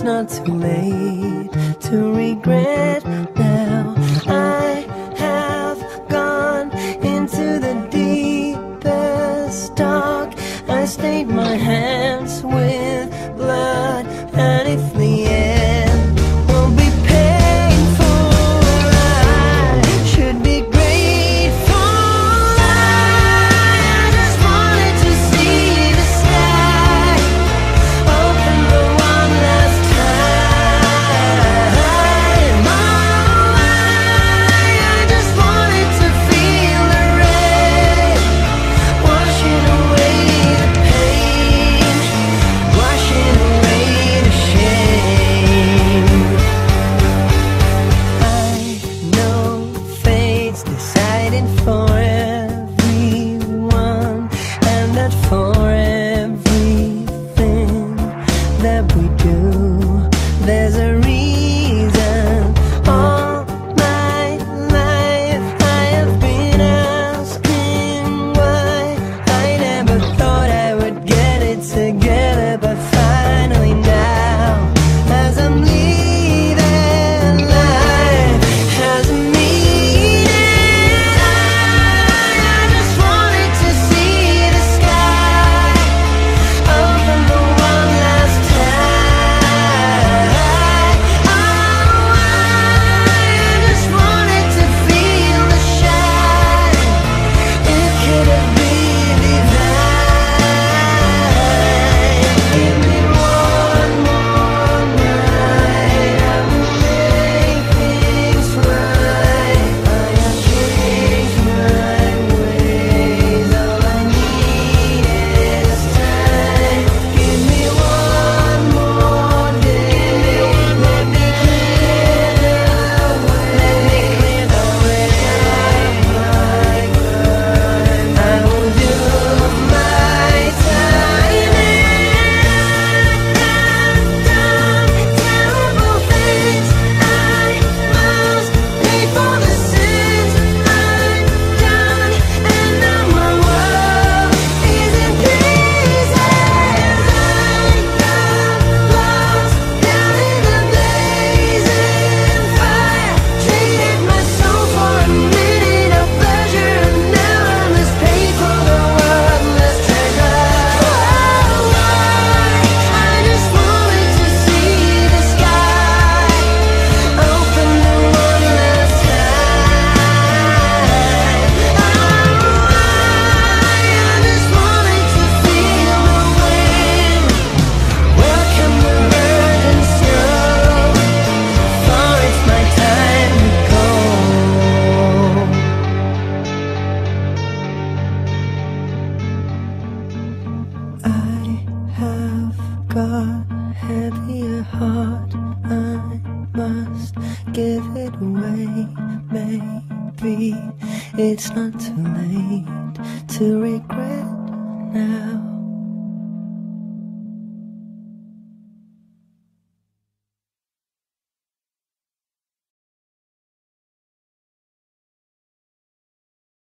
it's not too late to regret now. I have gone into the deepest dark. I stained my hands with blood, and it away. Maybe it's not too late to regret now.